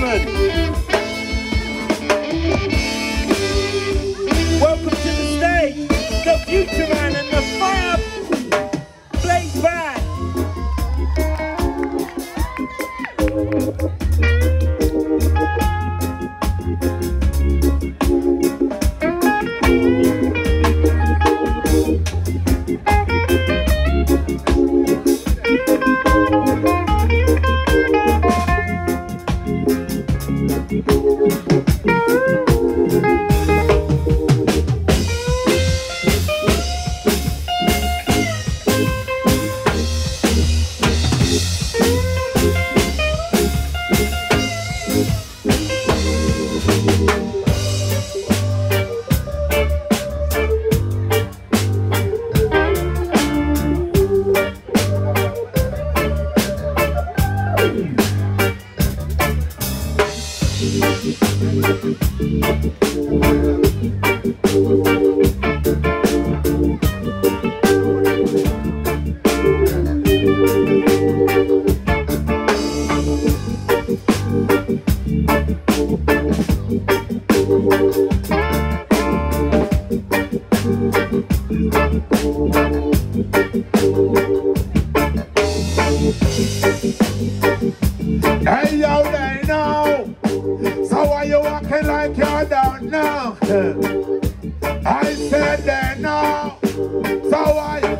gentlemen. So why?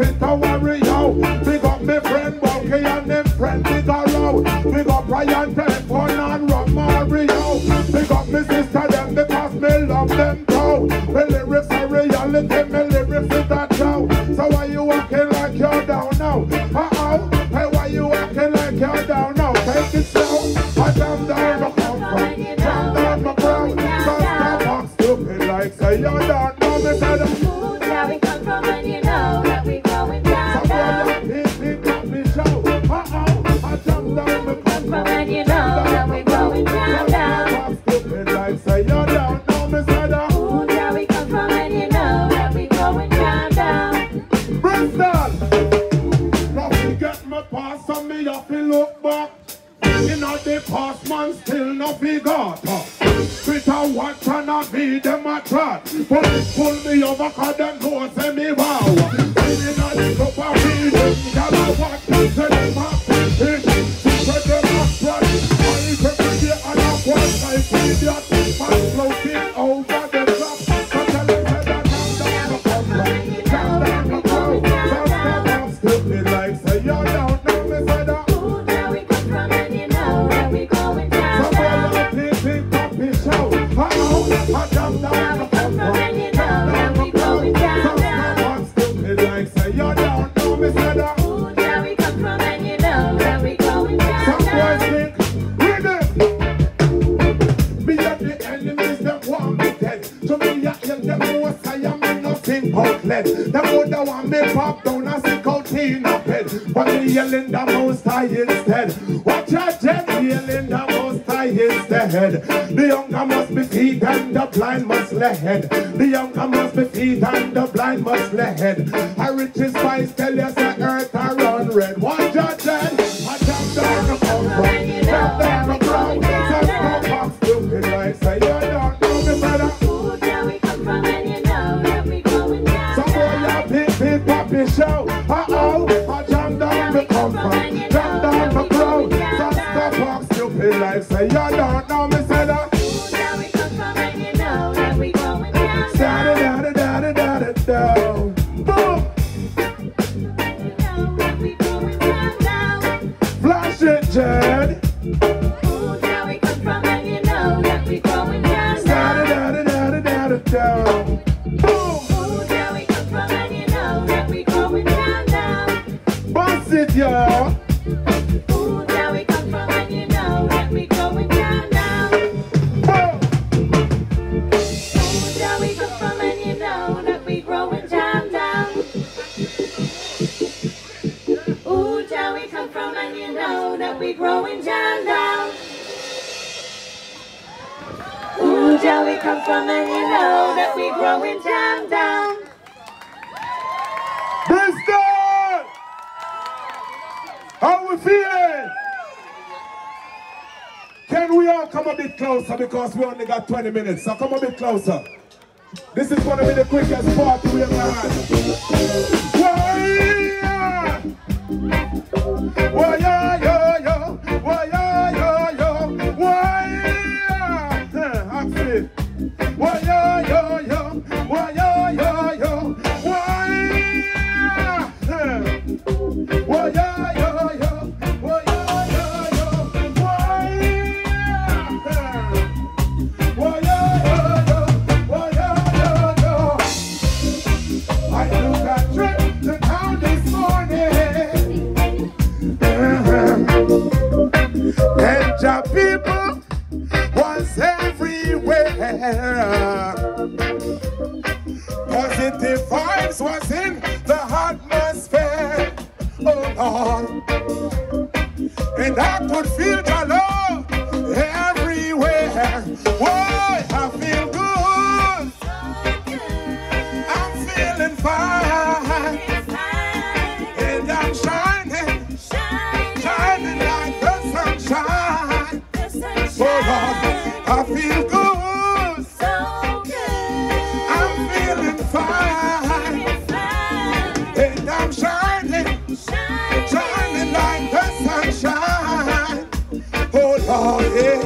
carpenter warrior. we got me friend Bunky and them friend Big Arrow. Big up Brian Telefon and Rob Mario. We got me sister them because me love them too. not the past man still no be With a watch and a be them a trot. Police pull me over cause them know say me wow. Sitting in the cup of weed, them a watch and say them a pitch. Secret them a trot. I every day and a watch like idiot. Man floating. me say we come from and you know where we going down. Some boys think, read the enemies that want me dead. So me and them, them most I am nothing but lead. Them would have want me pop down and sick out in a bed. But me yelling the most high instead. Watch out, Jen, yelling the is head The younger must be fed and the blind must lead. The younger must be fed and the blind must lead. A riches spice tell us the earth are run red. What judge and a jump down the don't me we come from and you know we. Some boy, y'all show. say you don't know me, say now we you know that we going down. Da da da da da da da. Boom. You know that we going down. Flash it, Jay. That we growing jam down. Bristol! How we feeling? Can we all come a bit closer because we only got 20 minutes, so come a bit closer. This is gonna be the quickest party we ever had. Oh yeah.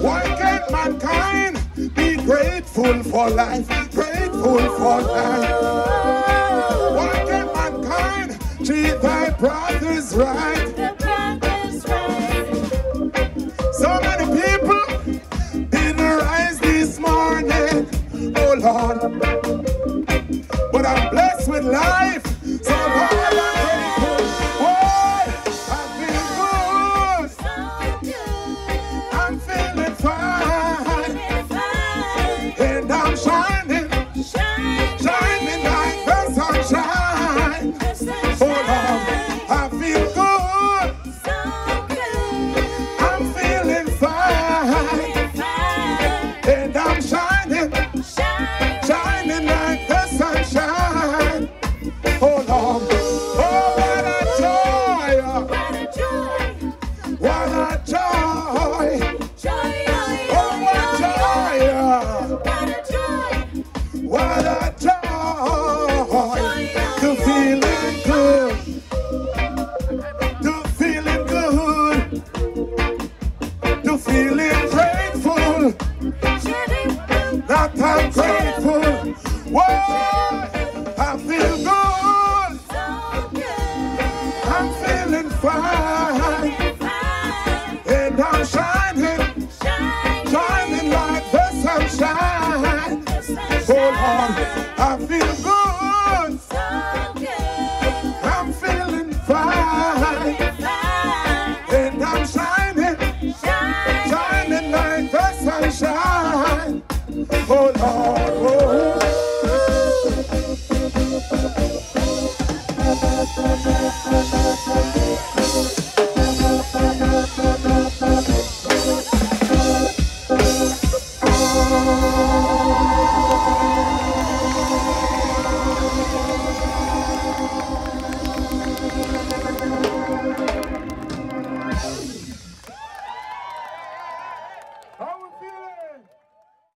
Why can't mankind be grateful for life? Grateful for life. Why can't mankind treat thy brothers right? So many people didn't rise this morning, oh Lord. But I'm blessed with life, what a joy, oh what joy, what a joy, to feeling good, to feeling good, to feeling grateful. That I'm grateful. Whoa,